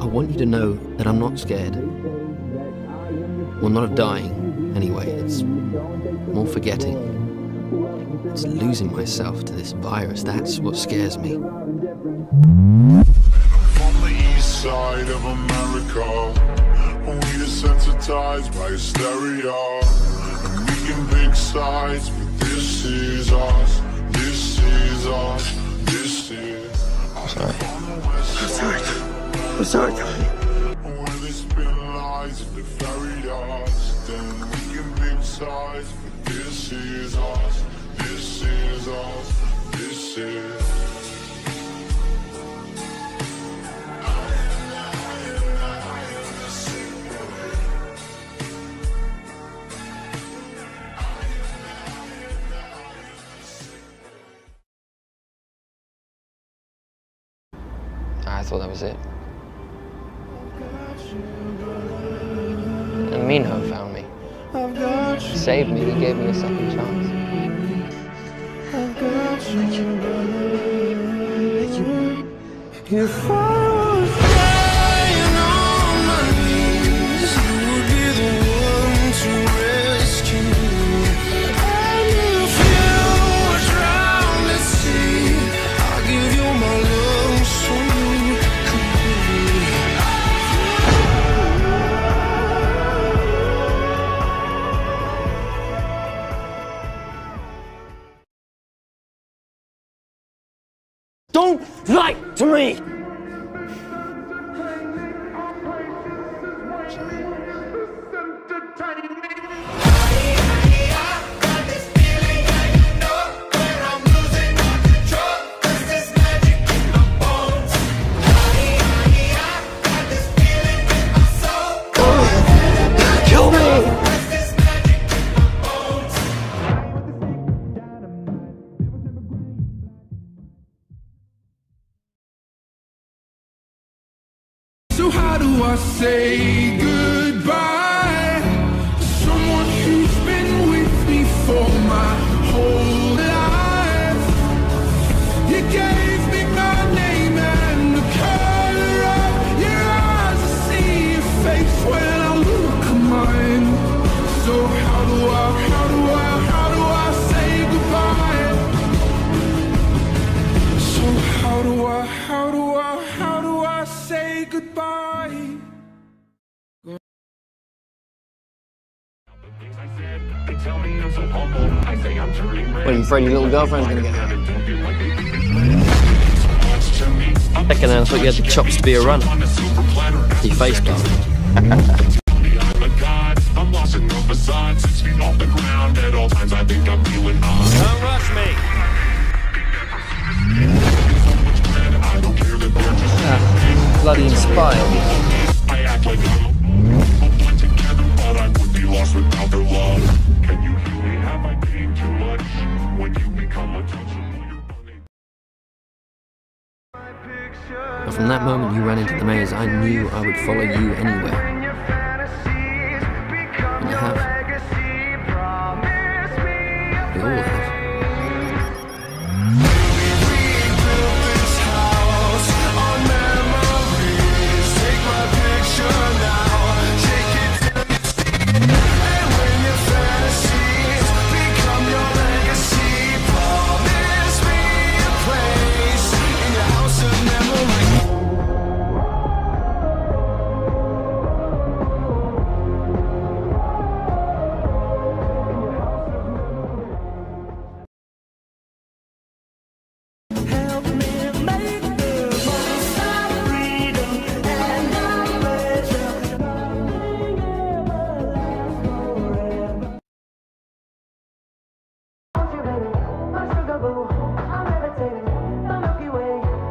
I want you to know that I'm not scared. Well, not of dying, anyway. It's more forgetting. It's losing myself to this virus. That's what scares me. From the east side of America, we desensitized by hysteria. And we can pick sides, but this is us. This is us. This is. Sorry. I'm sorry. I'm sorry, they spin lies and they ferry us. Then we can pick sides, but this is us. This is us. This is. I thought that was it. And Minho found me. Saved me. He gave me a second chance. I was dying Don't lie to me! So how do I say goodbye goodbye? When you afraid your little girlfriend's gonna get hurt. Second hand, I thought you had the chops to be a runner. Your face palm. I'm lost in the facade, six feet off the ground. At all times, I think I'm feeling odd. Don't rush me. Bloody inspired. But from that moment you ran into the maze, I knew I would follow you anywhere.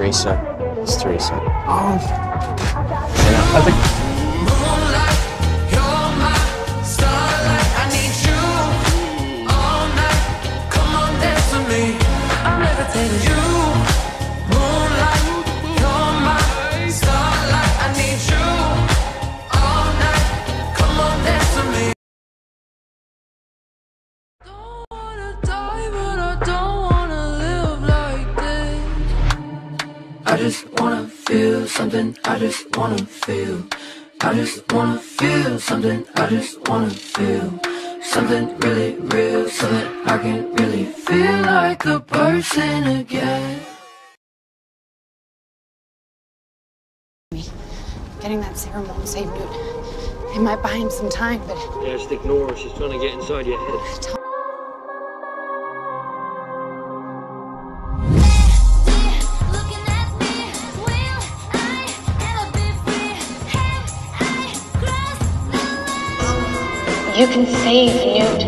Teresa. It's Teresa. Oh. Don't I don't wanna live like this. I just wanna feel something. I just wanna feel. I just wanna feel something. I just wanna feel something really real. So that I can really feel like a person again. Getting that serum won't save Newt. It might buy him some time, but Yeah, just ignore her. She's trying to get inside your head. You can save Newt.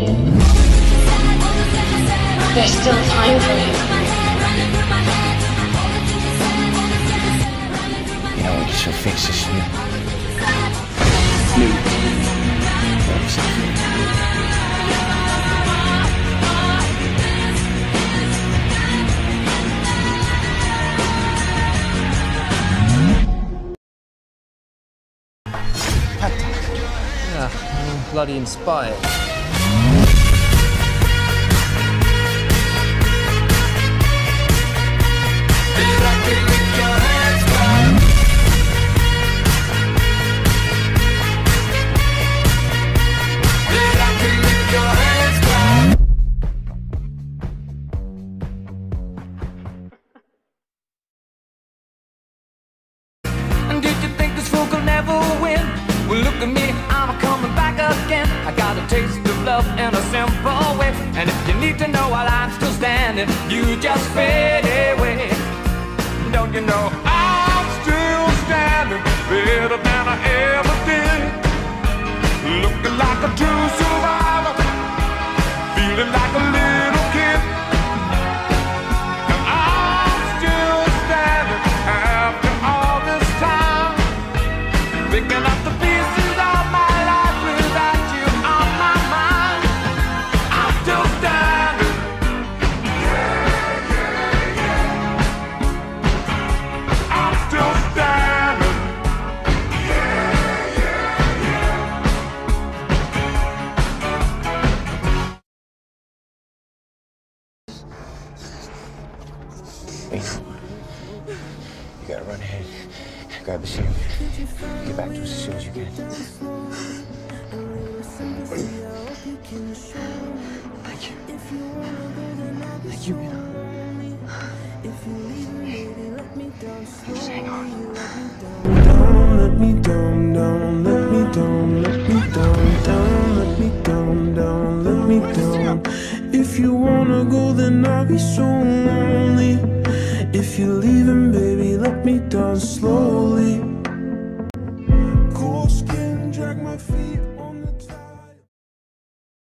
There's still time for you. You know what? She'll fix this. Yeah, bloody inspired. Taste of love in a simple way. And if you need to know while I'm still standing, you just fade away. Don't you know Hey, you gotta run ahead, grab the serum, get back to us as soon as you can. Thank you. Thank you, man. Just hang on. Don't let me down, me down. If you wanna go, then I'll be so lonely. If you're leaving, baby, let me down slowly.